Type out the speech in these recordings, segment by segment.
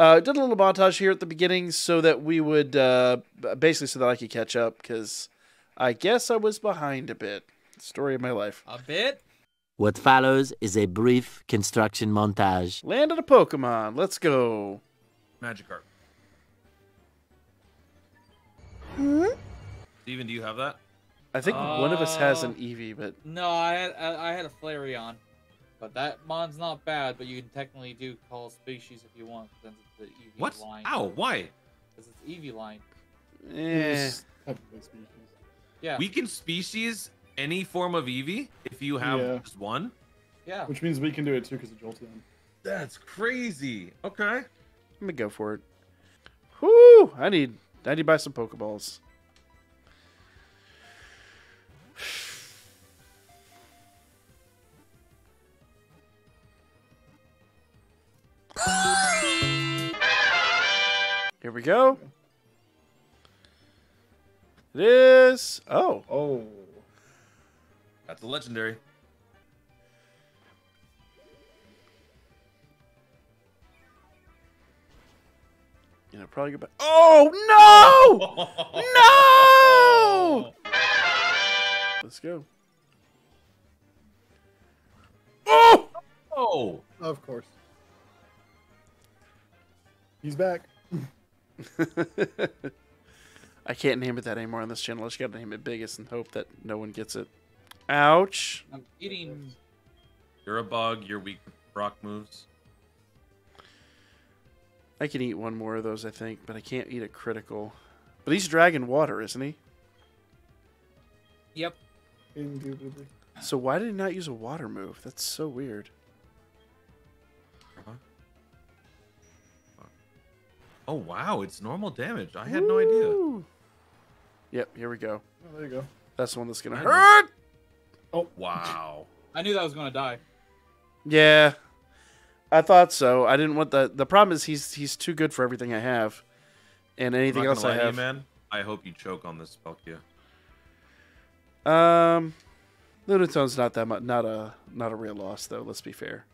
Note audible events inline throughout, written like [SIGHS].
Uh, did a little montage here at the beginning so that we would uh, basically so that I could catch up because I guess I was behind a bit. Story of my life. A bit? What follows is a brief construction montage. Land of the Pokemon. Let's go. Magikarp. Hmm? Steven, do you have that? I think one of us has an Uh, Eevee, but No, I had I, I had a Flareon. But that mon's not bad, but you can technically do call species if you want, since it's the Eevee What? line. Ow, why? Because it's Eevee line. eh. It's technically species. Yeah. We can species any form of Eevee if you have Yeah. just one? yeah. Which means we can do it too because of Jolteon. That's crazy. Okay. Let me go for it. Whoo! I need I need to buy some Pokeballs. Here we go. It is. Oh, Oh. That's a legendary. you know, probably go back. Oh no! [LAUGHS] No! Let's go. Oh! Oh! Of course. He's back. [LAUGHS] I can't name it that anymore on this channel. I just gotta name it biggest and hope that no one gets it. Ouch. I'm eating. You're a bug. You're weak to rock moves. I can eat one more of those, I think, but I can't eat a critical. But he's dragon water, isn't he? Yep. Indubitably. So why did he not use a water move? That's so weird. Oh, wow. It's normal damage. I had no idea. Yep, here we go. Oh, there you go. That's the one that's gonna hurt. Oh, Wow. [LAUGHS] I knew that was gonna die. Yeah, I thought so. I didn't want the. The problem is he's he's too good for everything I have, and I'm anything not else gonna I lie to you, have. man. I hope you choke on this fuck Palkia. Um, Lunatone's not that much. Not a not a real loss though. Let's be fair.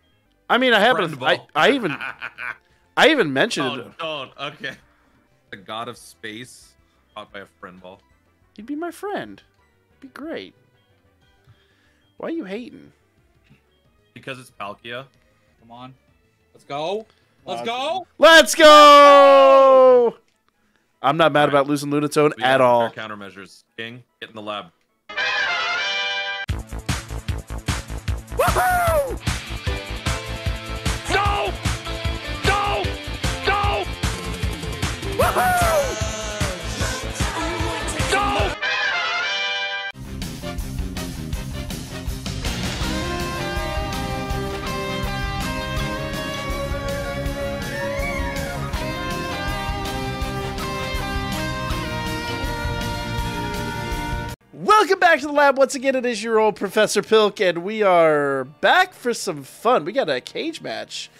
I mean, I haven't. I. I even [LAUGHS] I even mentioned it. Oh, don't. Okay. The god of space caught by a friend ball. He'd be my friend. Be great. Why are you hating? Because it's Palkia. Come on. Let's go. Let's Uh, go. Let's go. I'm not mad about losing Lunatone We at all. Countermeasures. King, get in the lab. Welcome back to the lab. Once again, it is your old Professor Pilk, and we are back for some fun. We got a cage match.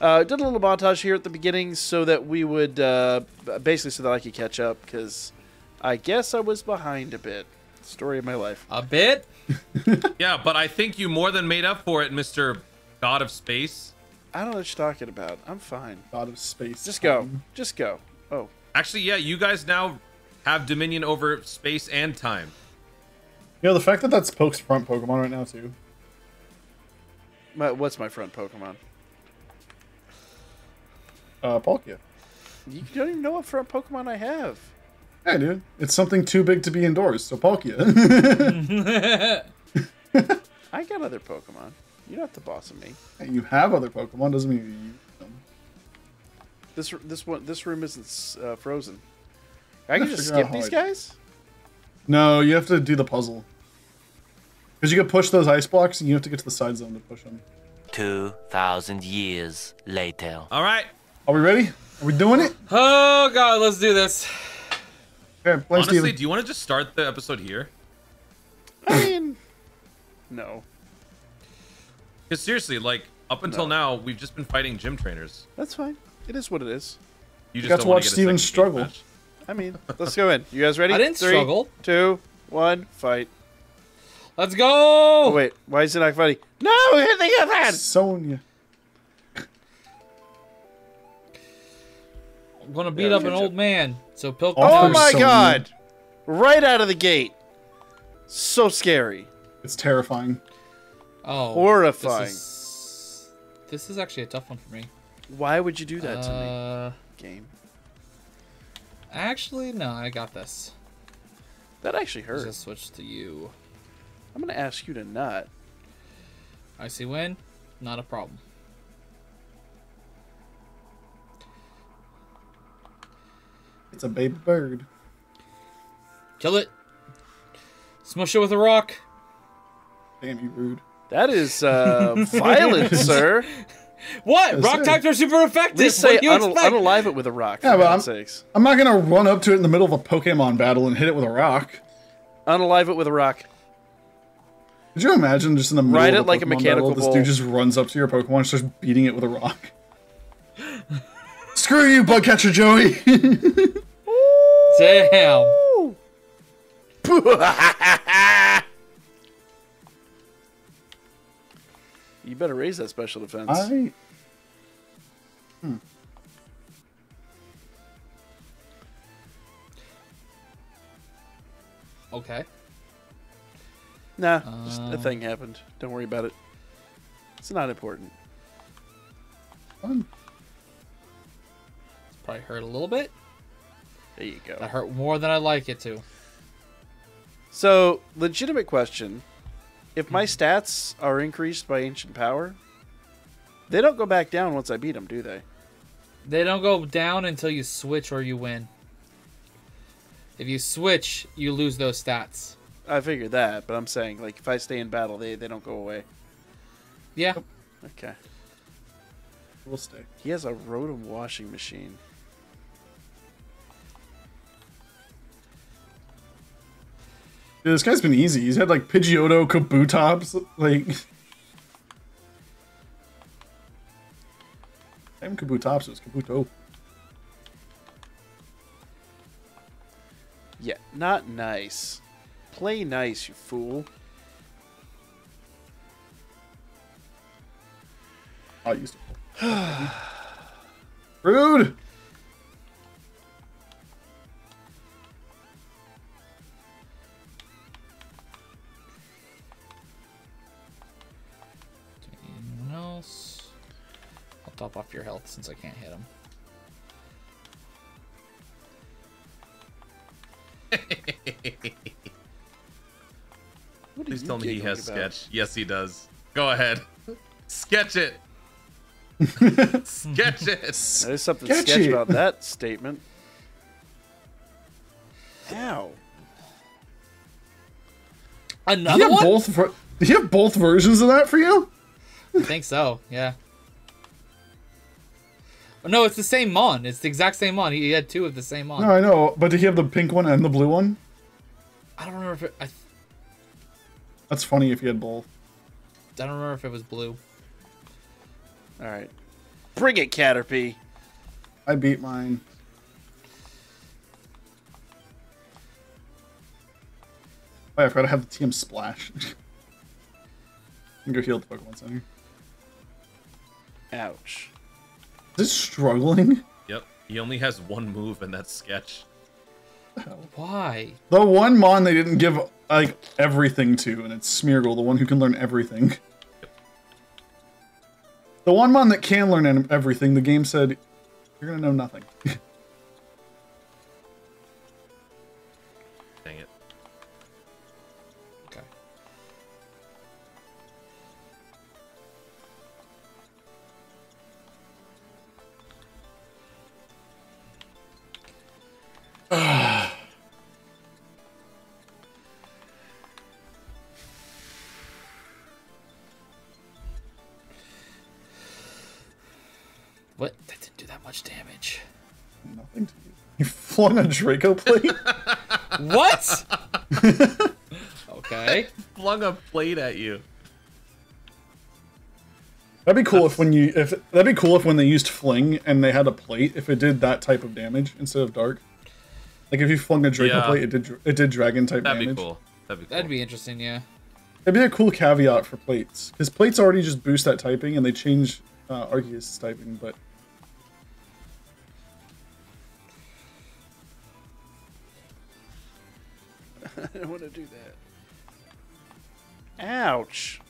Uh, did a little montage here at the beginning so that we would uh, basically so that I could catch up because I guess I was behind a bit. Story of my life. A bit. [LAUGHS] Yeah, but I think you more than made up for it, Mr. God of Space. I don't know what you're talking about. I'm fine. God of space. Just go. Just go. Oh, Actually, yeah, you guys now have dominion over space and time. You know, the fact that that's Poke's front Pokemon right now, too. my, what's my front Pokemon? Uh, Palkia. You don't even know what front Pokemon I have. Yeah, dude. It's something too big to be indoors, so Palkia. [LAUGHS] [LAUGHS] I got other Pokemon. You're not the boss of me. you have other Pokemon, doesn't mean you use them. This this one this room isn't uh, frozen. I can just skip these I- guys. No, you have to do the puzzle. Because you can push those ice blocks, and you have to get to the side zone to push them. 2,000 years later. All right. Are we ready? Are we doing it? Oh god, let's do this. Okay, play Honestly, Steven. do you want to just start the episode here? I mean, [LAUGHS] no, Because seriously, like up until now, we've just been fighting gym trainers. that's fine. It is what it is. You just got to watch Steven struggle. I mean, let's go in. You guys ready? I didn't Three, struggle. Two, one, fight. Let's go. Oh wait, why is it not funny? No, hit the other hand. Sonya. I'm gonna beat Yeah, up an old up. man. So Pilk. Oh, Oh my so god! Right out of the gate. So scary. It's terrifying. Oh, Horrifying. This is, this is actually a tough one for me. Why would you do that to me, Uh, game? actually, no, I got this. That actually Let's hurt. just switch to you. I'm gonna ask you to not. I see when. Not a problem. It's a baby bird. Kill it. Smush it with a rock. Damn you, rude. That is uh, violent, [LAUGHS] sir. What? Yes, rock sir. types are super effective. least say what do you unal- expect? unalive it with a rock. For Yeah, but God's I'm- sakes. I'm not gonna run up to it in the middle of a Pokemon battle and hit it with a rock. Unalive it with a rock. Could you imagine just in the middle Ride of it like a mechanical battle, this dude just runs up to your Pokemon and starts beating it with a rock? [LAUGHS] Screw you, bug catcher Joey! Damn. [LAUGHS] you better raise that special defense. I hmm. Okay. Nah, uh, just a thing happened. Don't worry about it. It's not important. fun. It's probably hurt a little bit. There you That go. hurt more than I'd like it to. So, legitimate question. If my hmm. stats are increased by ancient power, they don't go back down once I beat them, do they? They don't go down until you switch or you win. If you switch, you lose those stats. I figured that, but I'm saying, like, if I stay in battle, they, they don't go away. Yeah. Okay. We'll stay. He has a Rotom washing machine. Dude, this guy's been easy. He's had like Pidgeotto, Kabutops, like. [LAUGHS] Same Kabutops, it was Kabuto. Yeah, not nice. Play nice, you fool. I used to. [SIGHS] Rude! Anyone else? I'll top off your health since I can't hit him. [LAUGHS] What Please tell me he has about? sketch. Yes, he does. Go ahead. [LAUGHS] Sketch it. [LAUGHS] Sketch it. There's something Sketchy. sketch about that statement. Ow. Do Another you have one? both? ver- Do you have both versions of that for you? I think so. Yeah. No, it's the same Mon. It's the exact same Mon. He had two of the same Mon. No, I know, but did he have the pink one and the blue one? I don't remember if it, I, th- That's funny if you had both. I don't remember if it was blue. All right. Bring it, Caterpie. I beat mine. Oh, yeah, I forgot I have the TM Splash. [LAUGHS] i can go heal at the Pokemon Center. Ouch. Is this struggling? [LAUGHS] Yep. He only has one move, and that's sketch. Why? The one Mon they didn't give like everything to, and it's Smeargle, the one who can learn everything. The one Mon that can learn everything, the game said, you're gonna know nothing. [LAUGHS] You flung a Draco plate? [LAUGHS] What? [LAUGHS] okay. Flung a plate at you. That'd be cool if when you if that'd be cool if when they used fling and they had a plate if it did that type of damage instead of dark. Like if you flung a Draco Yeah. plate, it did it did dragon type That'd damage. be cool. That'd be cool. That'd be interesting, yeah. It'd be a cool caveat for plates because plates already just boost that typing and they change uh, Arceus typing, but [LAUGHS] I don't want to do that. Ouch.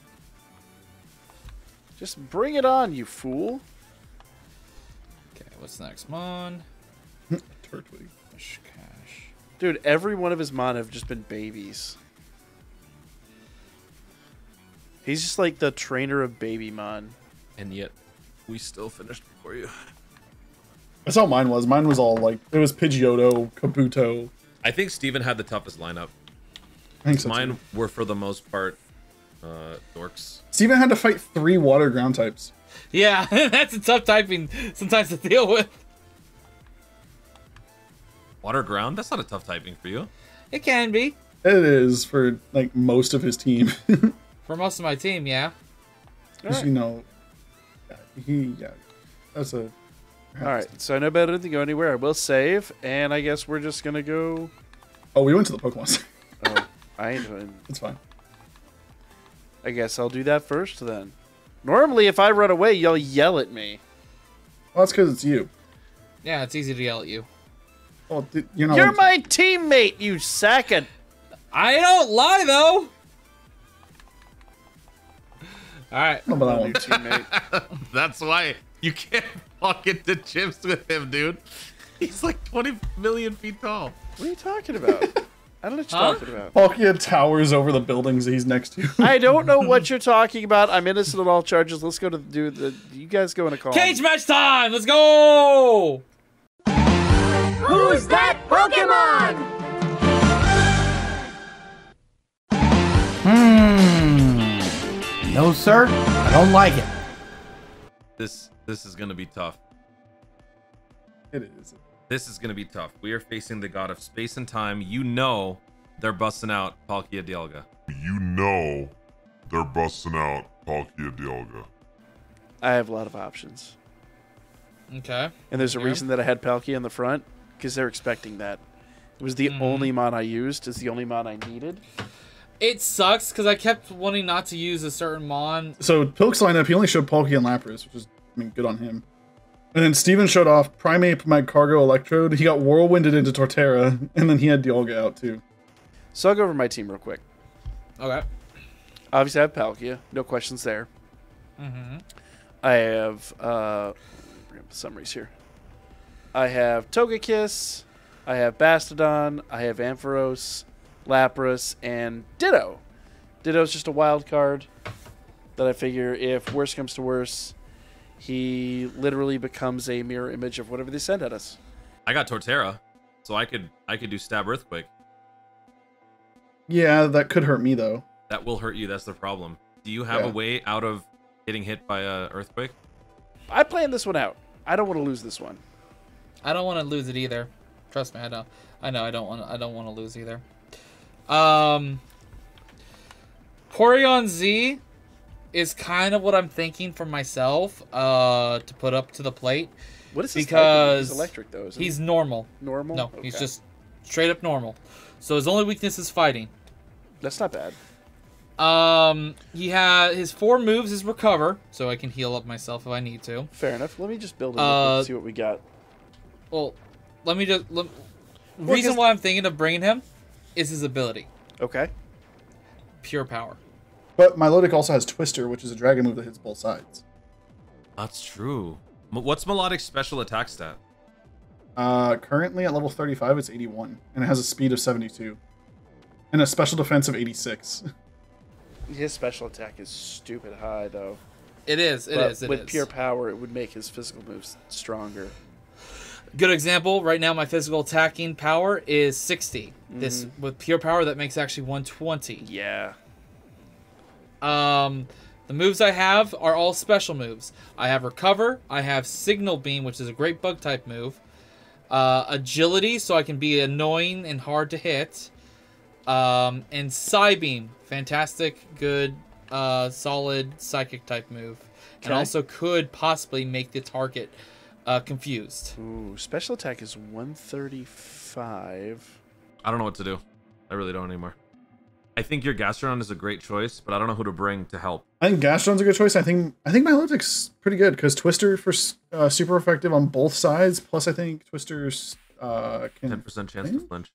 Just bring it on, you fool. Okay, what's next? Mon. [LAUGHS] Turtwig. Cash. Cash. Dude, every one of his mon have just been babies. He's just like the trainer of baby mon. And yet, we still finished before you. That's how mine was. Mine was all like it was Pidgeotto, Kabuto. I think Steven had the toughest lineup. I think so. Mine too. were for the most part uh, dorks. Steven had to fight three water ground types. Yeah, [LAUGHS] that's a tough typing sometimes to deal with. Water ground? That's not a tough typing for you. It can be It is for like most of his team. [LAUGHS] for most of my team. Yeah. 'Cause, you know, yeah, he yeah, that's a. All right, so I know better than to go anywhere. I will save, and I guess we're just gonna go. Oh, we went to the Pokemon. Center. [LAUGHS] Oh, I ain't doing. [LAUGHS] it's fine. I guess I'll do that first then. Normally, if I run away, y'all yell at me. Well, that's because it's you. Yeah, it's easy to yell at you. Well, th- you know. You're my teammate, you second. I don't lie though. [LAUGHS] All right. No, but I New teammate. That's why you can't walk into gyms with him, dude. He's like 20 million feet tall. What are you talking about? I don't know what you're Huh? talking about. Palkia towers over the buildings he's next to. [LAUGHS] I don't know what you're talking about. I'm innocent of all charges. Let's go to the dude. The, you guys go in a call. Cage match time. Let's go. Who's that Pokemon? Hmm. No, sir. I don't like it. This this is gonna be tough. it is. This is gonna be tough. We are facing the god of space and time. You know they're busting out Palkia Dialga. You know they're busting out Palkia Dialga. I have a lot of options, Okay. and there's a Yeah. reason that I had Palkia in the front because they're expecting that. It was the Mhm. only mod I used. It's the only mod I needed. It sucks because I kept wanting not to use a certain mon. So Pilk's lineup, he only showed Palkia and Lapras, which is I mean good on him. And then Steven showed off Primeape, my cargo Electrode. He got Whirlwinded into Torterra, and then he had Dialga out too. So I'll go over my team real quick. Okay. Obviously, I have Palkia. No questions there. Mm-hmm. I have uh, bring up the summaries here. I have Togekiss, I have Bastiodon, I have Ampharos, Lapras, and Ditto. Ditto's just a wild card that I figure if worse comes to worse, he literally becomes a mirror image of whatever they send at us. I got Torterra, so I could I could do stab earthquake. Yeah, that could hurt me though. That will hurt you. That's the problem. Do you have Yeah. a way out of getting hit by a earthquake? I planned this one out. I don't want to lose this one. I don't want to lose it either. Trust me, I know. I know. I don't want. I don't want to lose either. Um, Porygon Z is kind of what I'm thinking for myself. Uh, to put up to the plate. What is Because He's electric though. He's he? normal. normal. No, he's just straight up normal. So his only weakness is fighting. that's not bad. Um, he has his four moves is recover, so I can heal up myself if I need to. Fair enough. Let me just build it Uh, and see what we got. Well, let me just. Let, Well, reason why I'm thinking of bringing him is his ability, Okay. pure power. But Milotic also has Twister, which is a dragon move that hits both sides. That's true. What's Milotic's special attack stat? Uh, currently at level 35, it's 81, and it has a speed of 72, and a special defense of 86. [LAUGHS] His special attack is stupid high though. It is. It but is. It with is. pure power, it would make his physical moves stronger. Good example. Right now, my physical attacking power is 60. This Mm-hmm. with pure power, that makes actually 120. Yeah. Um, the moves I have are all special moves. I have recover. I have signal beam, which is a great bug type move. Uh, agility, so I can be annoying and hard to hit. Um, and Psy beam, fantastic, good, uh, solid psychic type move, and also could possibly make the target uh, confused. Ooh, special attack is 135. I don't know what to do. I really don't anymore. I think your Gastrodon is a great choice, but I don't know who to bring to help. I think Gastron's a good choice. I think I think Milotic's pretty good because Twister for uh, super effective on both sides. Plus, I think Twister's uh, ten percent chance to flinch.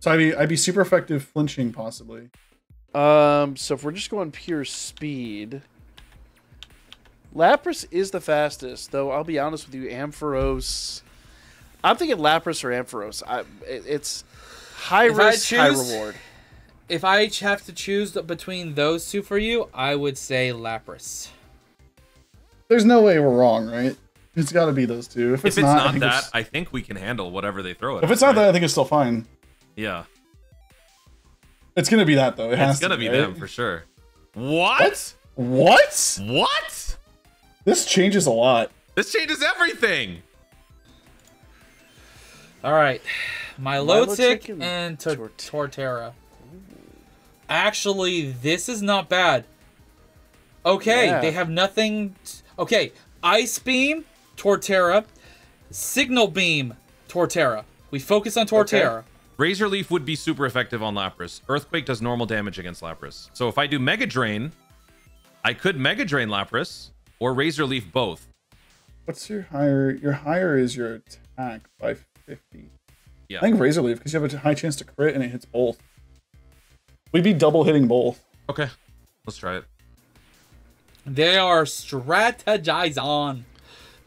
So I'd be I'd be super effective flinching possibly. Um, so if we're just going pure speed, Lapras is the fastest, though I'll be honest with you, Ampharos. I'm thinking Lapras or Ampharos. I, it, it's high If I risk, high reward. If I have to choose between those two for you, I would say Lapras. There's no way we're wrong, right? It's got to be those two. If If it's, it's not, I not think that, it's- I think we can handle whatever they throw at us. if us, it's not right? that, I think it's still fine. yeah, It's gonna be that though. It has it's gonna to be right? them for sure. What? What? What? This changes a lot. This changes everything. All right, Milotic Milotic and and Tor- Tort- Torterra. Actually, this is not bad. Okay, Yeah. they have nothing. t- okay, Ice Beam, Torterra, Signal Beam, Torterra. We focus on Torterra. Razor Leaf would be super effective on Lapras. Earthquake does normal damage against Lapras. So if I do Mega Drain, I could Mega Drain Lapras or Razor Leaf both. What's your higher? Your higher is your attack by 50. Yeah. I think Razor Leaf because you have a high chance to crit and it hits both. We'd be double hitting both. Okay, let's try it. They are strategizing.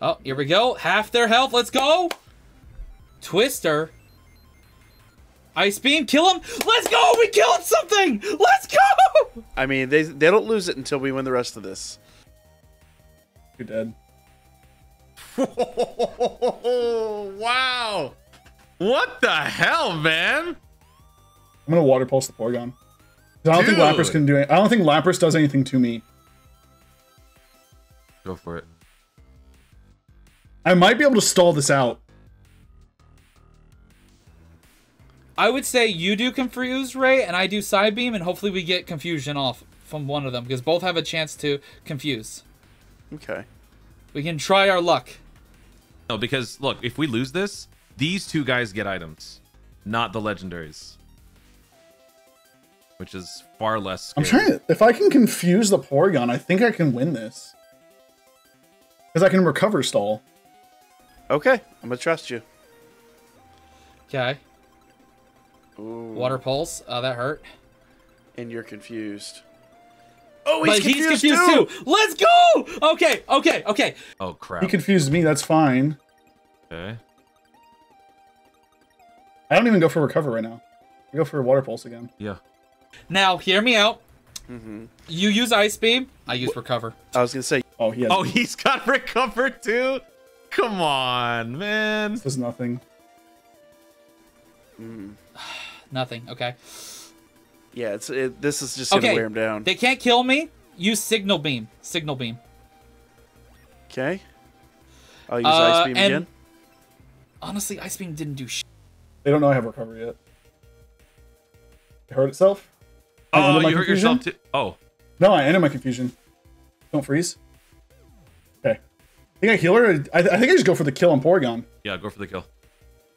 Oh, here we go. Half their health. Let's go. Twister. Ice Beam. Kill him. Let's go. We killed something. Let's go. I mean, they they don't lose it until we win the rest of this. You're dead. [LAUGHS] wow. What the hell, man? I'm gonna water pulse the Porygon. 'Cause I don't think Lapras can do it. I don't think Lapras does anything to me. Go for it. I might be able to stall this out. I would say you do Confuse Ray and I do Psybeam, and hopefully we get confusion off from one of them because both have a chance to confuse. Okay. We can try our luck. No, because look, if we lose this, these two guys get items, not the legendaries. Which is far less I'm trying to. If I can confuse the Porygon, I think I can win this. Because I can recover stall. Okay, I'm gonna trust you. Okay. Ooh, Water Pulse. Uh, that hurt. and you're confused. Oh, he's confused, he's confused too. Let's go. Okay. Okay. Okay. Oh crap. He confused me. That's fine. okay. I don't even go for recover right now. I go for water pulse again. Yeah. Now hear me out. Mm-hmm. You use Ice Beam. I use Recover. I was gonna say Oh, he has, Oh, [LAUGHS] he's got recover too. Come on, man. does nothing. [SIGHS] Nothing. Okay. yeah. It's it, this is just gonna Okay. wear him down. They can't kill me. Use Signal Beam. Signal Beam. Okay. I'll use Uh, ice beam and- again. Honestly, Ice Beam didn't do shit. They don't know I have recover yet. It hurt itself? I Oh, you hurt confusion? yourself too. Oh, No, I ended my confusion. Don't freeze. Okay. I think I heal her. I, I think I just go for the kill on Porygon. yeah. Go for the kill.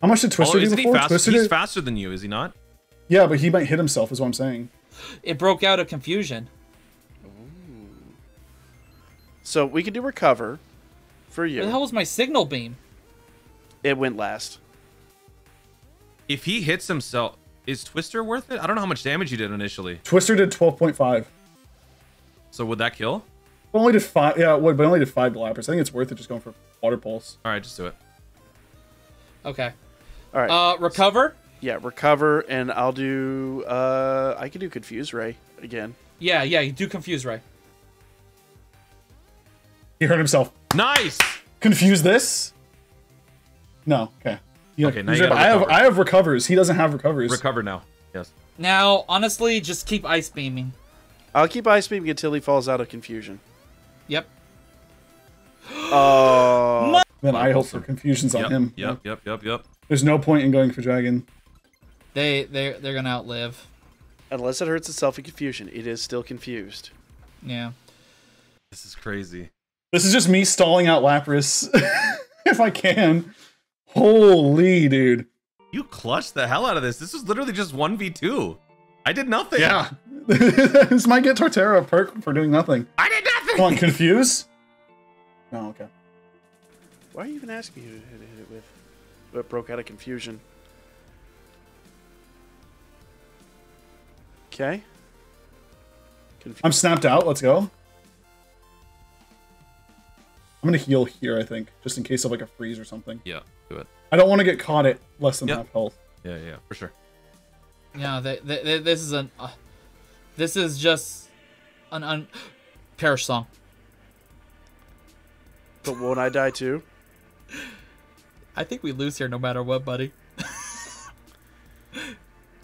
How much did Twister oh, do isn't he before? fast? Twister He's did- faster than you, is he not? Yeah, but he might hit himself, is what I'm saying. It broke out of confusion. So we can do recover for you. Where the hell you. was my Signal Beam? It went last. If he hits himself, is Twister worth it? I don't know how much damage you did initially. Twister did 12.5. So would that kill? Only did five. Yeah, it would, but only did five to I think it's worth it just going for water pulse. All right, just do it. Okay. All right. Uh, Recover. yeah, recover, and I'll do. uh I can do confuse ray again. Yeah, yeah. You do Confuse Ray. He hurt himself. Nice. Confuse this? No. Okay. You- Okay, now you right. gotta I have recover. I have recovers. He doesn't have recovers. Recover now. Yes. Now, honestly, just keep Ice Beaming. I'll keep ice beaming until he falls out of confusion. Yep. [GASPS] Uh, oh, then I hope for confusions on him. Yep. Yep. Yep. Yep. There's no point in going for dragon. They they they're gonna outlive. unless it hurts itself in confusion, it is still confused. Yeah. This is crazy. This is just me stalling out Lapras [LAUGHS] if I can. Holy dude. You clutched the hell out of this. This was literally just one v two. I did nothing. Yeah. [LAUGHS] this might get Torterra a perk for doing nothing. I did nothing. Come on, confuse? No, okay. Why are you even asking me to hit, hit it with? What broke out of confusion? Okay. I'm snapped out. Let's go. I'm gonna heal here, I think, just in case of like a freeze or something. Yeah, do it. I don't want to get caught at less than Yep. half health. Yeah, yeah, for sure. Yeah, they, they, they- this is an. Uh, this is just an un. [GASPS] Perish song. But won't I die too? I think we lose here no matter what, buddy. [LAUGHS]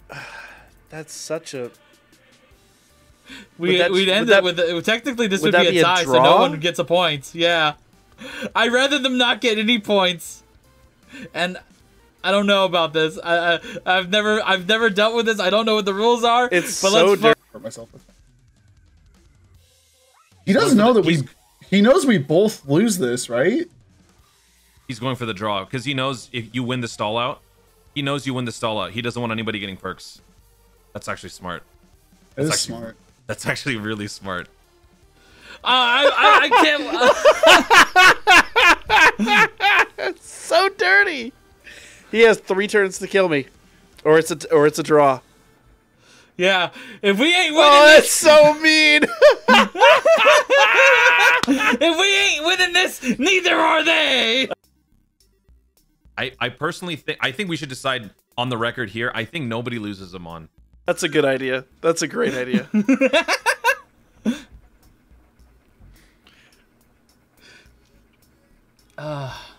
[SIGHS] That's such a. We Would that- we'd end that- it with a, technically this would would, that be be a a tie, so no one gets a point. Yeah, I'd rather them not get any points, and I don't know about this. I, I I've never I've never dealt with this. I don't know what the rules are. It's but so let's fu- dirty. Hurt myself. He doesn't know that we. He knows we both lose this, right? He's going for the draw because he knows if you win the stall out, he knows you win the stall out. He doesn't want anybody getting perks. That's actually smart. That is That's actually- smart. That's actually really smart. Uh, I, I, I can't. [LAUGHS] [LAUGHS] [LAUGHS] So dirty. He has three turns to kill me, or it's a or it's a draw. yeah, if we ain't oh, winning Oh, that's this, so mean. [LAUGHS] if we ain't winning this, neither are they. I, I personally think I think we should decide on the record here. I think nobody loses them on. That's a good idea. That's a great idea. [LAUGHS] Ah.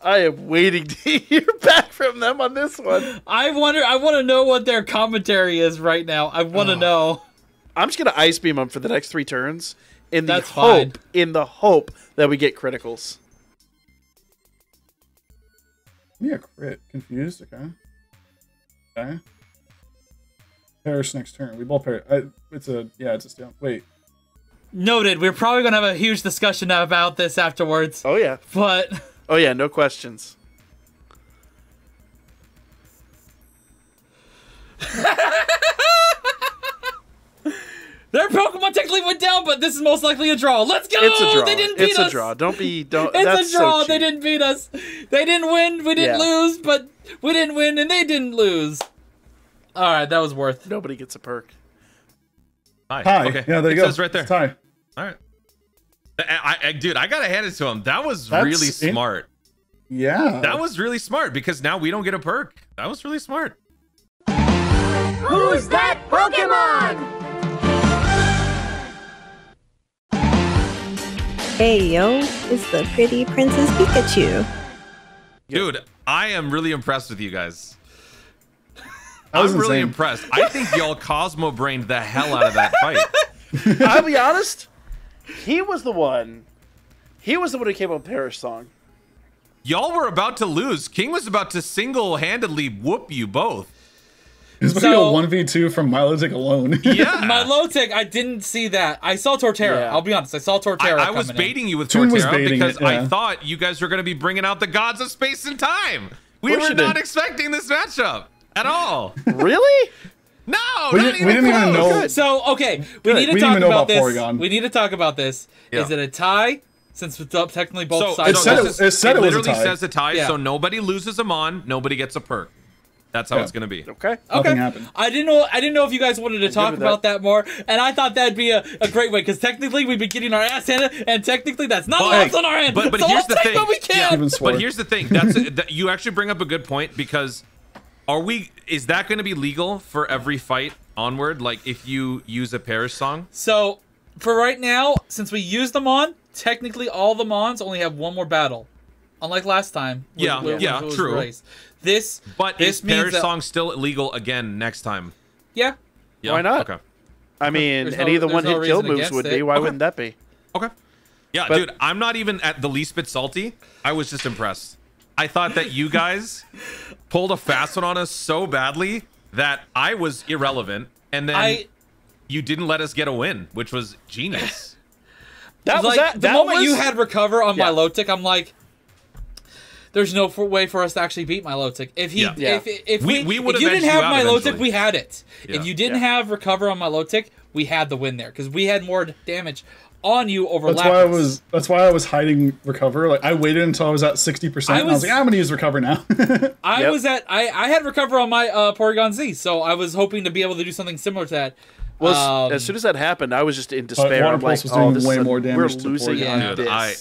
I am waiting to [LAUGHS] hear back from them on this one. I wonder. I want to know what their commentary is right now. I want to know. I'm just gonna ice beam them for the next three turns in the That's hope fine. in the hope that we get criticals. Yeah, crit. Confused. Okay. Okay. Perish next turn. We both perish. I, it's a yeah. It's a steal. Wait. Noted. We're probably gonna have a huge discussion about this afterwards. Oh yeah. But [LAUGHS] Oh yeah. No questions. [LAUGHS] their Pokemon technically went down, but this is most likely a draw. Let's go! It's a draw. They didn't beat it's us. a draw. Don't be. [LAUGHS] Don't. It's that's a draw. So they didn't beat us. They didn't win. We didn't Yeah. lose, but we didn't win, and they didn't lose. All right, that was worth. Nobody gets a perk. Hi. Tie. Okay. Yeah, there it you go. says right there. It's tie. All right. I, I, dude, I gotta hand it to him. That was That's really in- smart. Yeah. That was really smart because now we don't get a perk. That was really smart. Who's that Pokemon? Hey yo, it's the pretty Princess Pikachu. Dude, I am really impressed with you guys. That was I'm really impressed. I think y'all [LAUGHS] Cosmo brained the hell out of that fight. I'll be honest. He was the one. He was the one who came up with Perish song. Y'all were about to lose. King was about to single-handedly whoop you both. It's like So- a one v two from Milotic alone. [LAUGHS] Yeah. My low tech, I didn't see that. I saw Torterra. Yeah. I'll be honest. I saw Torterra. I was coming in. baiting you with Toon Torterra baiting because it, I thought you guys were going to be bringing out the gods of space and time. We were you did. not expecting this matchup at all. Really? [LAUGHS] No, We not didn't- even we didn't even close. know- So okay, we Good. need to We didn't talk even know about, about this. Porygon. We need to talk about this. Is it a tie? Since it's up technically both So, sides. It so said lost? this it said it was a literally says a tie, Yeah. so nobody loses them on, nobody gets a perk. That's how Yeah. it's going to be. Okay. Okay. Nothing happened. I didn't know. I didn't know if you guys wanted to talk about that. more, and I thought that'd be a, a great way because technically we've been getting our ass handed, and technically that's not But- lost on our end. but- but so here's let's the take thing. what we can. Even swore. But here's the thing. That's [LAUGHS] that you actually bring up a good point because are we is that going to be legal for every fight onward like if you use a Perish song? So for right now, since we used them on, technically all the Mons only have one more battle, unlike last time. when- Yeah, when- yeah, when it was true. released. This, But this is means Perish that, song still illegal again next time? Yeah, Yeah. Why not? Okay. I mean, There's any no- of the there's one hit no kill moves would it. be. Why Okay. wouldn't that be? Okay. Yeah, But- dude, I'm not even at the least bit salty. I was just impressed. I thought that you guys pulled a fast one on us so badly that I was irrelevant, and then I you didn't let us get a win, which was genius. [LAUGHS] That was like that. the that moment was, you had recover on Milotic, I'm like, there's no for, way for us to actually beat Milotic. If he, Yeah. Yeah. if if We- we, we would if you didn't edged you have out Milotic, we had it. Yeah. If you didn't Yeah. have recover on Milotic, we had the win there because we had more damage on you over That's Lapras. why I was. That's why I was hiding recover. Like I waited until I was at sixty percent. I I was was- like, "Ah, I'm gonna use recover now. [LAUGHS] I Yep. was at I, I had recover on my uh, Porygon Z, so I was hoping to be able to do something similar to that. Well, as- Um, as soon as that happened, I was just in despair. Water I'm like, Pulse was oh, doing this way is a- more We're to losing Porygon. Yeah. Dude. I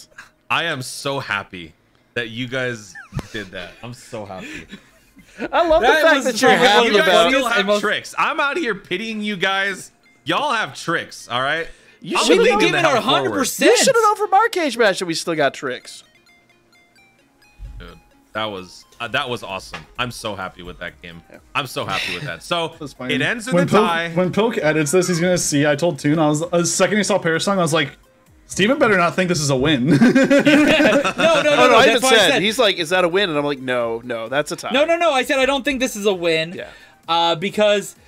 I am so happy that you guys did that. I'm so happy. I love the fact was that you're probably one happy of You guys about. still have most- tricks. I'm out here pitying you guys. Y'all have tricks, all right? You should be have we leading gave the it our hell hundred forward. percent. You should have known from our cage match that we still got tricks. Dude, that was uh, that was awesome. I'm so happy with that game. I'm so happy with that. So That's fine. it ends in when the Pilk, tie. When Pilk edits this, he's gonna see. I told Toon. I was the second he saw Perish Song, I was like, Steven better not think this is a win. [LAUGHS] [LAUGHS] No, no, no, Oh, no, no. I that's even said, said. he's like, "Is that a win?" And I'm like, "No, no, that's a tie." No, no, no. I said I don't think this is a win. Yeah. Uh, because pe-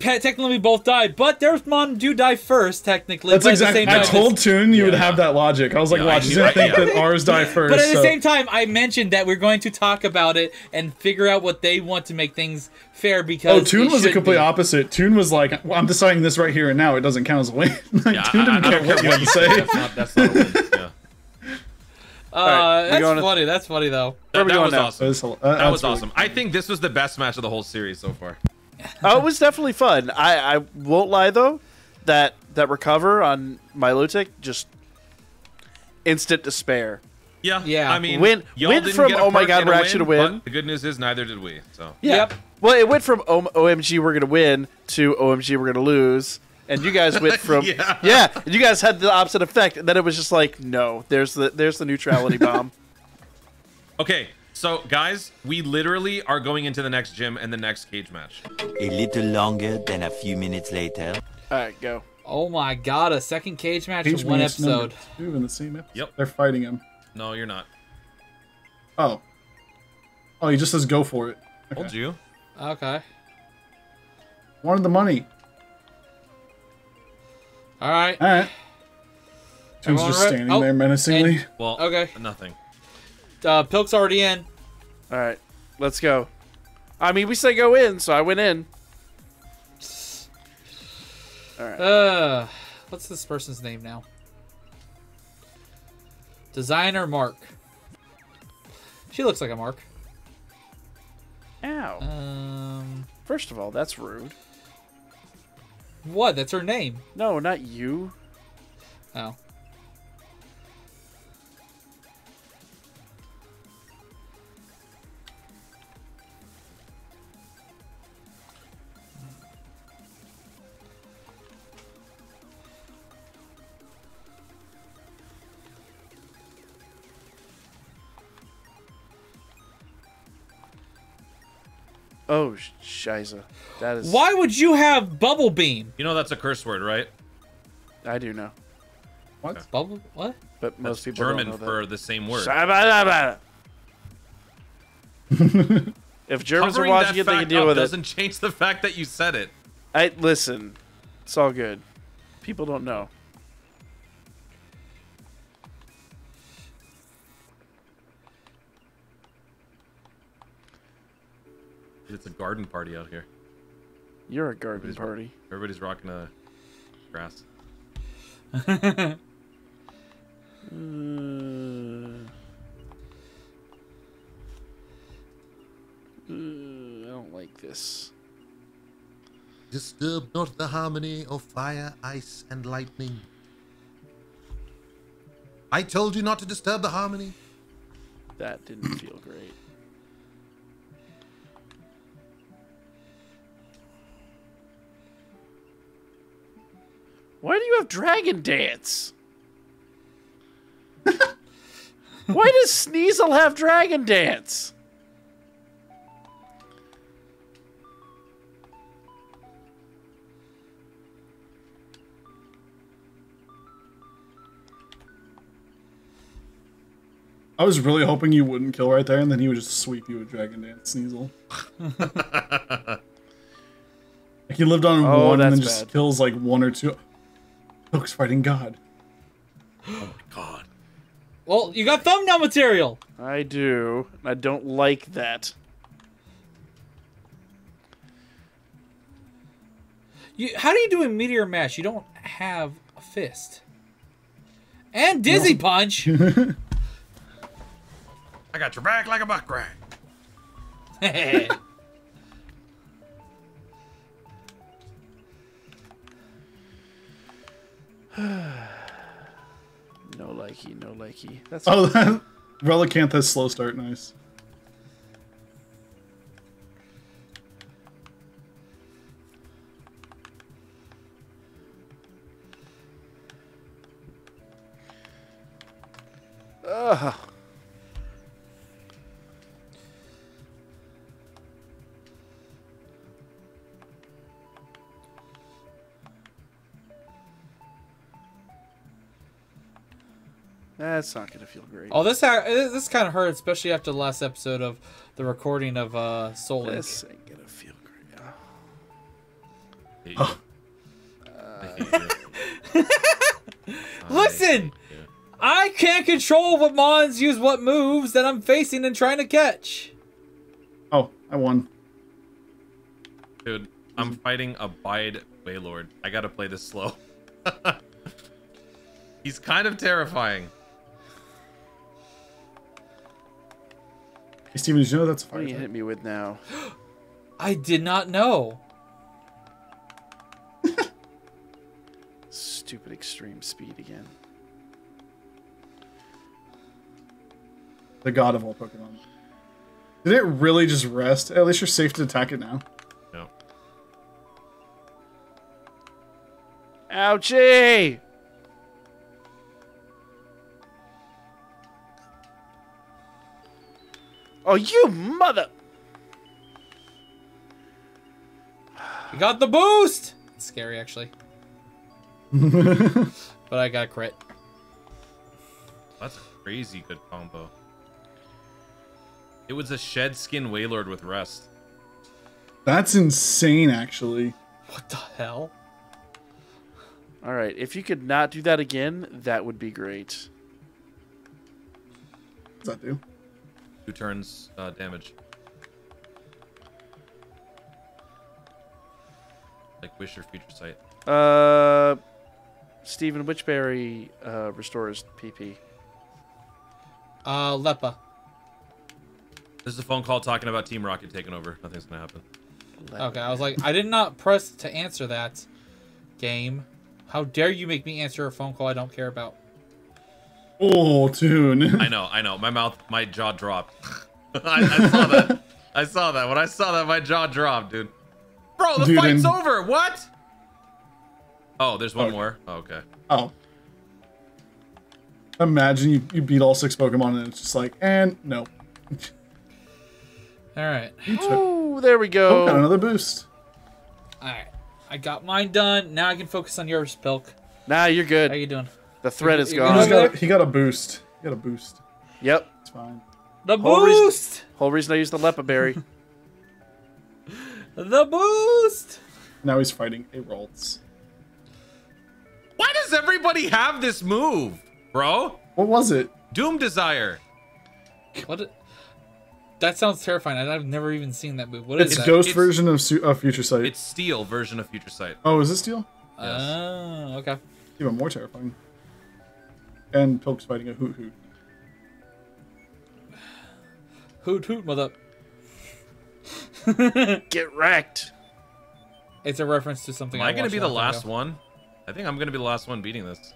technically we both die, but there's Mon do die first technically. That's exactly. At the I same time, told Toon you would have that logic. I was like, Yeah, I watch, he's gonna it, think yeah. that ours die first. [LAUGHS] But at the same time, I mentioned that we're going to talk about it and figure out what they want to make things fair because Oh, Toon was the complete be. opposite. Toon was like, well, I'm deciding this right here and now. It doesn't count as a win. [LAUGHS] like, Yeah, Toon I, didn't I, I care don't care what you what had you to say. say. That's not that's not a win. [LAUGHS] Uh, Alright, that's to- funny. That's funny though. Where are That, that was now? awesome. That was, uh, That was awesome. I think this was the best match of the whole series so far. [LAUGHS] Oh, it was definitely fun. I, I won't lie though, that that recover on Milotic just instant despair. Yeah, Yeah. I mean, Win- y'all win from, "Oh my God, we're actually win, to win." The good news is neither did we. So Yeah. Yep. Well, it went from "O- OMG we're gonna win to OMG we're gonna lose, and you guys went [LAUGHS] from Yeah. yeah, you guys had the opposite effect, and then it was just like no, there's the there's the neutrality [LAUGHS] bomb. okay, so guys, we literally are going into the next gym and the next cage match. A little longer than a few minutes later. All right, go. Oh my god, a second cage match Cage in one episode. Two in the same episode. Yep. They're fighting him. No, you're not. Oh. Oh, he just says go for it. Told you. Okay. Wanted the money. All right. All right. Toon's Everyone just re- standing oh, there menacingly. and- Well, Okay. nothing. Uh, Pilk's already in. All right, let's go. I mean, we say go in, so I went in. Uh, what's this person's name now? Designer Mark. She looks like a Mark. Ow. Um, First of all, that's rude. what? That's her name. No, not you. Oh. Oh, shiza. That is. Why would you have Bubble Beam? You know that's a curse word, right? I do know, What? Bubble? What? but most That's people German don't know for the same word. [LAUGHS] if Germans are watching that it, they can fact deal up with it. doesn't change the fact that you said it. I listen. It's all good. People don't know. It's a garden party out here. You're a garden Everybody's- party. Everybody's rocking a grass. Uh, [LAUGHS] uh, I don't like this. Disturb not the harmony of fire, ice, and lightning. I told you not to disturb the harmony. That didn't feel great. Why do you have Dragon Dance? [LAUGHS] Why does Sneasel have Dragon Dance? I was really hoping you wouldn't kill right there, and then he would just sweep you with Dragon Dance Sneasel. [LAUGHS] like he lived on Oh, one and then that's just bad. kills like one or two. Hook's fighting God. Oh God. Well, you got thumbnail material. I do. I don't like that. You, how do you do a meteor mash? You don't have a fist. And Dizzy Punch. [LAUGHS] I got your back like a buck rag. [LAUGHS] [SIGHS] No likey, no likey. That's Oh, that [LAUGHS] Relicanth has slow start. Nice. Ugh. That's not gonna feel great. oh, this ha- this kind of hurt, especially after the last episode of the recording of uh, Soul Link. This ain't gonna feel great. Hate you. [LAUGHS] I. Listen, I can't control what mons use what moves that I'm facing and trying to catch. Oh, I won. Dude, I'm fighting a Bide Wailord. I gotta play this slow. [LAUGHS] He's kind of terrifying. Hey, Steven, did you know that's a What are you type? hit me with now? [GASPS] I did not know. [LAUGHS] Stupid extreme speed again. The god of all Pokemon. Did it really just rest? At least you're safe to attack it now. No. Ouchie! Oh, you mother! You got the boost. It's scary, actually. [LAUGHS] but I got crit. That's a crazy good combo. It was a shed skin Wailord with rest. That's insane, actually. What the hell? All right, if you could not do that again, that would be great. What's that do? Two turns uh, damage. Like wish or future sight. Uh, Steven Witchberry uh, restores PP. Uh, Leppa. This is a phone call talking about Team Rocket taking over. Nothing's gonna happen. Okay, I was like, I did not press to answer that game. How dare you make me answer a phone call I don't care about? Oh, tune. I know, I know. My mouth, my jaw dropped. [LAUGHS] I, I saw that. I saw that. When I saw that, my jaw dropped, dude. Bro, the Dude, fight's and- over. What? Oh, there's one Oh. more. Oh, okay. Oh. Imagine you, you beat all six Pokemon and it's just like, and no. [LAUGHS] All right, took Oh, there we oh, go. got another boost. all right. I got mine done. Now I can focus on yours, Pilk. Nah, you're good. How you doing? The thread is You're He good gone. got, a, he got a boost. He got a boost. Yep. It's fine. The Whole reason- boost. Whole reason I used the Leppa Berry. [LAUGHS] The boost. Now he's fighting a Ralts. Why does everybody have this move, bro? What was it? Doom Desire. What? it- That sounds terrifying. I- I've never even seen that move. What is It's that? Ghost It's- version of, Su- of Future Sight. It's Steel version of Future Sight. oh, is this Steel? Oh, okay. Even more terrifying. And Pilk's fighting a Hoot Hoot. [SIGHS] Hoot hoot, mother. [LAUGHS] Get wrecked. It's a reference to something. Am I, I gonna be the last ago. one? I think I'm gonna be the last one beating this.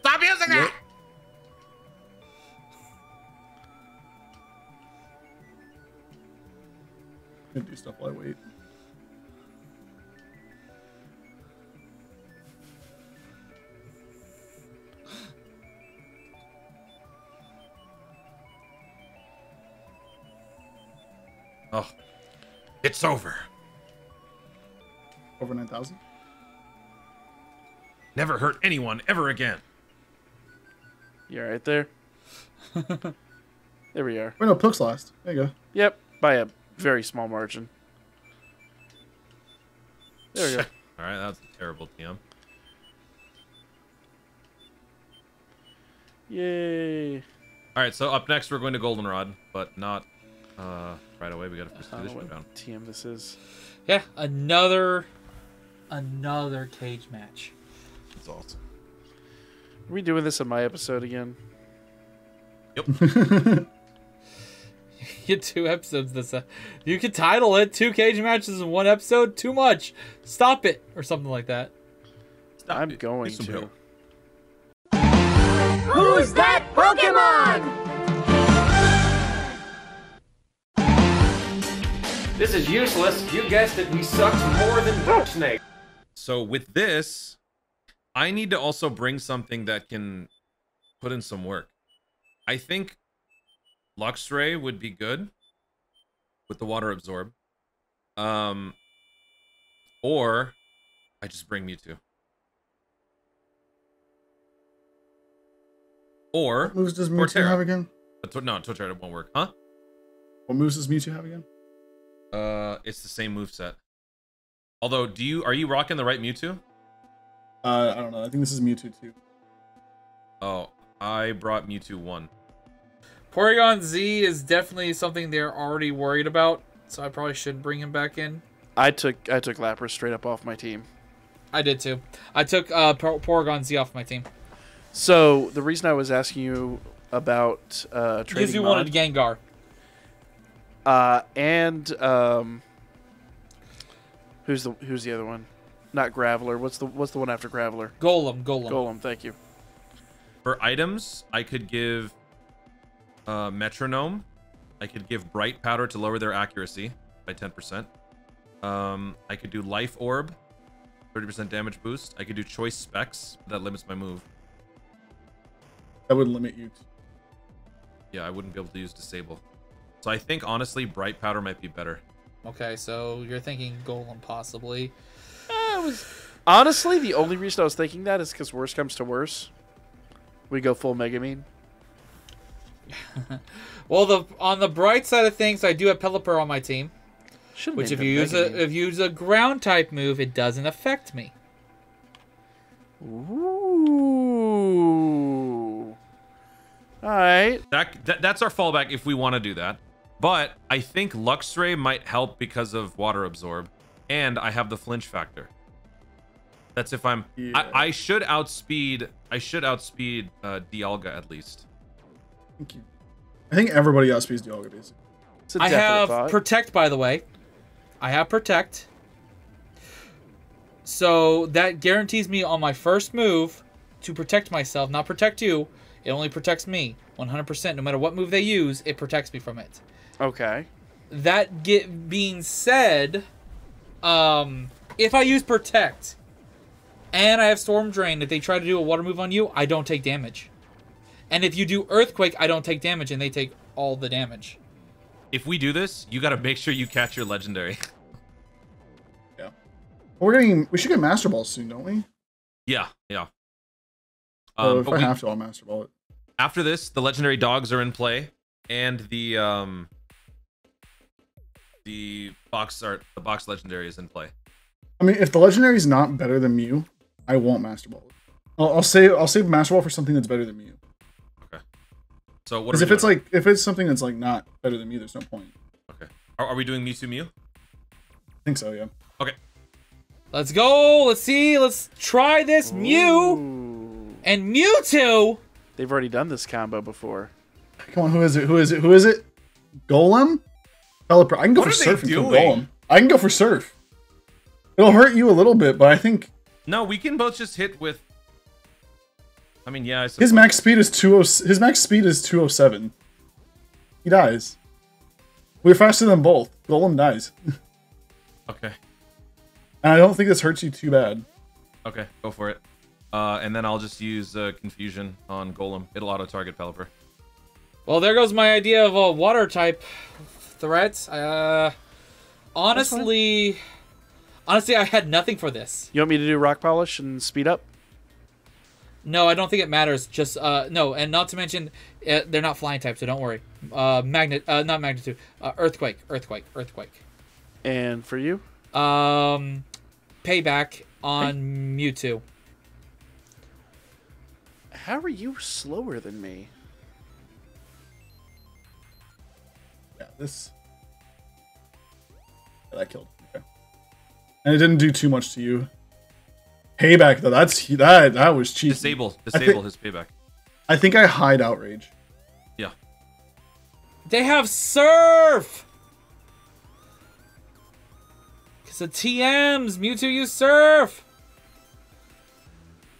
Stop using that! Can do stuff while I wait. Oh, it's over. Over 9,000? Never hurt anyone ever again. You all right there? [LAUGHS] there we are. Wait, no, Pilk's last. There you go. Yep, by a very small margin. There we go. [LAUGHS] All right, that's a terrible TM. Yay. All right, so up next we're going to Goldenrod, but not uh, right away. We got to first I do this know showdown. TM this is. Yeah, another, another cage match. That's awesome. Are we doing this in my episode again? Yep. [LAUGHS] [LAUGHS] Get two episodes this. Uh, you could title it two cage matches in one episode. Too much. Stop it or something like that. I'm going to. help. Who's that Pokemon? This is useless. You guessed it, we sucked more than Snake. So with this, I need to also bring something that can put in some work. I think Luxray would be good with the water absorb. Um, or I just bring Mewtwo. Or What moves does Mewtwo Torterra. have again? Uh, to- no, Torterra won't work, huh? What moves does Mewtwo have again? Uh, it's the same move set. Although, do you are you rocking the right Mewtwo? Uh, I don't know. I think this is Mewtwo too. Oh, I brought Mewtwo one. Porygon Z is definitely something they're already worried about, so I probably should bring him back in. I took I took Lapras straight up off my team. I did too. I took uh, Por- Porygon Z off my team So the reason I was asking you about uh, trading because you mod, wanted Gengar. Uh, and um, who's the who's the other one? Not Graveler. What's the what's the one after Graveler? Golem, Golem. Golem. Thank you. For items, I could give uh, Metronome. I could give Bright Powder to lower their accuracy by 10%. Um, I could do Life Orb, 30% damage boost. I could do Choice Specs. That limits my move. That would limit you. Yeah, I wouldn't be able to use Disable. So I think, honestly, Bright Powder might be better. Okay, so you're thinking Golem possibly. Eh, honestly, the only reason I was thinking that is because worst comes to worse, we go full Megamine. [LAUGHS] Well, the on the bright side of things, I do have Pelipper on my team, Should've which if you use Megamine. a if you use a ground type move, it doesn't affect me. Ooh. All right. That, that That's our fallback if we want to do that. But I think Luxray might help because of Water Absorb. And I have the flinch factor. That's if I'm... Yeah. I, I should outspeed... I should outspeed uh, Dialga at least. Thank you. I think everybody outspeeds Dialga basically. It's a I definite have thought. Protect, by the way. I have Protect. So that guarantees me on my first move to protect myself, not protect you. It only protects me 100%. No matter what move they use, it protects me from it. Okay. That get being said, um, if I use Protect and I have Storm Drain, if they try to do a water move on you, I don't take damage. And if you do Earthquake, I don't take damage, and they take all the damage. If we do this, you got to make sure you catch your legendary. [LAUGHS] Yeah. We're getting. We should get Master Balls soon, don't we? yeah, yeah. So Um, if but I we- have to, I'll Master Ball it. after this, the legendary dogs are in play, and the um, the box art, the box legendary is in play. I mean, if the legendary is not better than Mew, I won't Master Ball. I'll, I'll save. I'll save Master Ball for something that's better than Mew. Okay. So what? Because if we it's like if it's something that's like not better than Mew, there's no point. okay, are, are we doing Mewtwo Mew? I think so. Yeah. Okay. Let's go. Let's see. Let's try this Mew Ooh. and Mewtwo. They've already done this combo before. Come on, who is it? Who is it? Who is it? Golem? Pelipper. I can go What for Surf and kill? Golem. I can go for Surf. It'll hurt you a little bit, but I think No, we can both just hit with. I mean, yeah. I his max speed is two oh. His max speed is two oh seven. He dies. We're faster than both. Golem dies, [LAUGHS] okay. and I don't think this hurts you too bad. okay, go for it. Uh, and then I'll just use uh, confusion on Golem. It'll auto target Pelipper. Well, there goes my idea of a water type threat. Uh, honestly, honestly, I had nothing for this. You want me to do rock polish and speed up? No, I don't think it matters. Just uh, no, and not to mention uh, they're not flying type, so don't worry. Uh, magnet, uh, not magnitude. Uh, earthquake, earthquake, earthquake. And for you? Um, payback on Mewtwo. How are you slower than me? Yeah, this. Yeah, that killed. Okay. And it didn't do too much to you. Payback though, that's that that was cheap. Disable, I disable his payback. I think I hide outrage. Yeah. They have surf. Cause of TMs, Mewtwo use surf.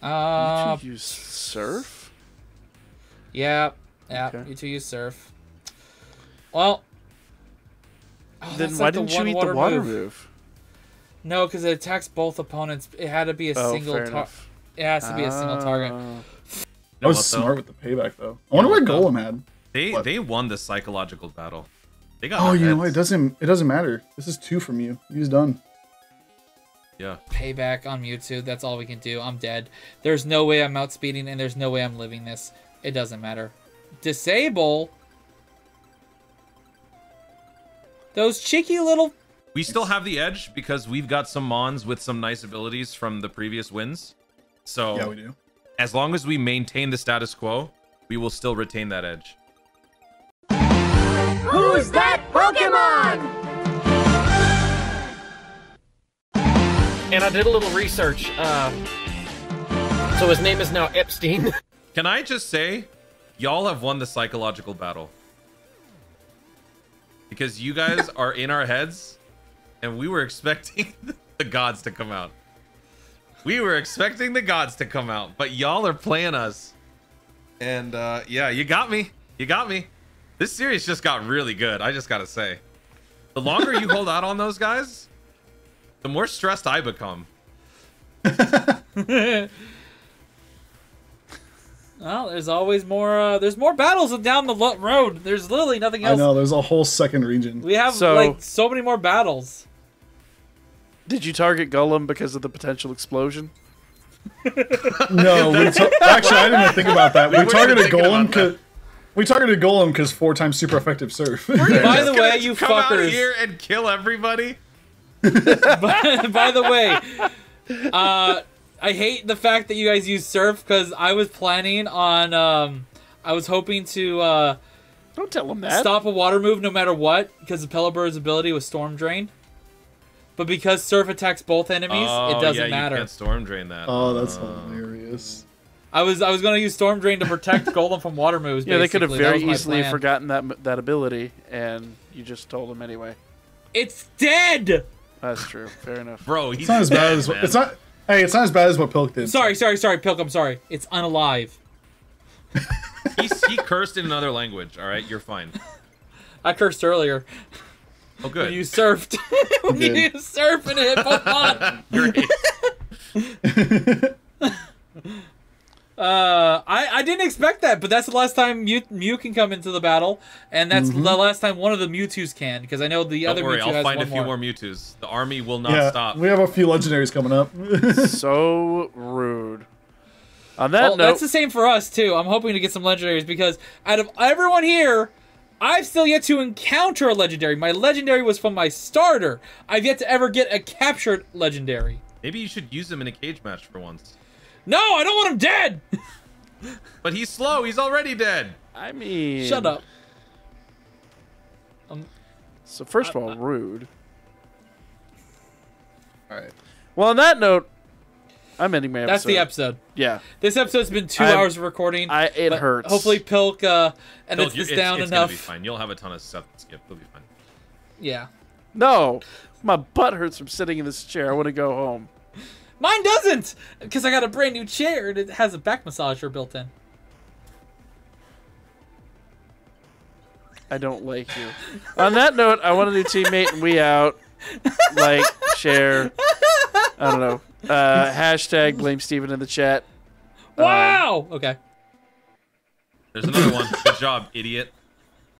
Uh, Mewtwo use surf. yeah, yeah, Okay. Mewtwo use surf. Well, oh, then why like didn't you eat water the water move. move? No, because it attacks both opponents. It had to be a Oh, single target. It has to be a single target. Ah. I was what, though? smart with the payback though. I wonder what what. Golem had. They What? they won the psychological battle. They got. Oh, our you know what? It doesn't it doesn't matter. This is two from you. He's done. Yeah. Payback on Mewtwo. That's all we can do. I'm dead. There's no way I'm outspeeding, and there's no way I'm living this. It doesn't matter. Disable. Those cheeky little. We still have the edge because we've got some Mons with some nice abilities from the previous wins. So Yeah, we do. as long as we maintain the status quo, we will still retain that edge. Who's that Pokemon? And I did a little research. Uh, so his name is now Epstein. [LAUGHS] Can I just say, y'all have won the psychological battle. Because you guys [LAUGHS] are in our heads, and we were expecting [LAUGHS] the gods to come out. We were expecting the gods to come out, but y'all are playing us. And uh, yeah, you got me. You got me. This series just got really good. I just gotta say, the longer you hold out on those guys, the more stressed I become. [LAUGHS] Well, there's always more. Uh, there's more battles down the lo- road. There's literally nothing else. I know. There's a whole second region. We have So- like so many more battles. Did you target Golem because of the potential explosion? [LAUGHS] No, we ta- actually I didn't even think about that. [LAUGHS] We, weren't targeted thinking Golem because we targeted Golem because four times super effective surf. [LAUGHS] By the way, you come out here and kill everybody. by, by the way, uh, I hate the fact that you guys use surf because I was planning on. Um, I was hoping to uh, Don't tell him that. stop a water move no matter what because the Pelipper's ability was Storm Drain. But because surf attacks both enemies, Oh, it doesn't yeah, matter. You can't storm drain that. oh, that's Uh, hilarious. I was I was gonna use Storm Drain to protect [LAUGHS] Golem from water moves. Yeah, they could have very easily plan. forgotten that that ability, and you just told him anyway. It's dead. That's true. Fair enough. Bro, he's It's not as bad as man. it's not. Hey, it's not as bad as what Pilk did. Sorry, sorry, sorry, Pilk. I'm sorry. It's unalive. [LAUGHS] He's, he cursed in another language. All right, you're fine. I cursed earlier Oh, [LAUGHS] when good. you surfed. when you did. surfed and hit Pokemon. Great. Uh, I, I didn't expect that, but that's the last time Mew, Mew can come into the battle, and that's mm-hmm. the last time one of the Mewtwo's can, because I know the Don't other worry, Mewtwo I'll has find a few more. more Mewtwo's. The army will not yeah, stop. we have a few legendaries coming up. [LAUGHS] so rude. On that Well, note, that's the same for us too. I'm hoping to get some legendaries because out of everyone here, I've still yet to encounter a legendary. My legendary was from my starter. I've yet to ever get a captured legendary. Maybe you should use them in a cage match for once. No, I don't want him dead. [LAUGHS] But he's slow. He's already dead. I mean, Shut up. So first of all, rude. All right. Well, on that note, I'm ending my episode. That's the episode. Yeah, This episode's been 2 I'm- hours of recording. I it hurts. Hopefully, Pilk uh, Look, edits you- this it's, down it's gonna be enough. fine. You'll have a ton of stuff to skip. It'll be fine. Yeah. no, my butt hurts from sitting in this chair. I want to go home. Mine doesn't, because I got a brand new chair and it has a back massager built in. I don't like you. on that note, I want a new teammate, and we out. Like, share. I don't know. Uh, hashtag blame Steven in the chat. Wow. okay. There's another one. Good job, idiot.